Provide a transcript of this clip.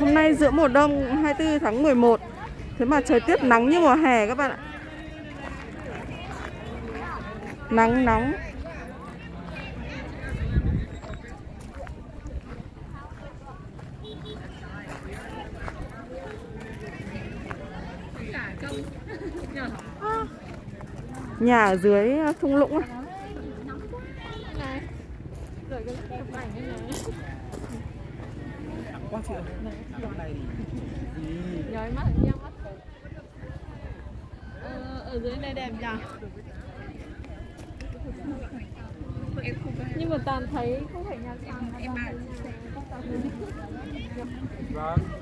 Hôm nay giữa mùa đông 24 tháng 11 Thế mà thời tiết nắng như mùa hè các bạn ạ. Nắng, nóng. Nhà ở dưới ờ, thung lũng à? Quá chị ơi này thì Rồi mắt nhăn mắt ờ, Ở dưới này đẹp nhỉ? Nhưng mà toàn thấy không phải nhà sàn mà các tòa Vâng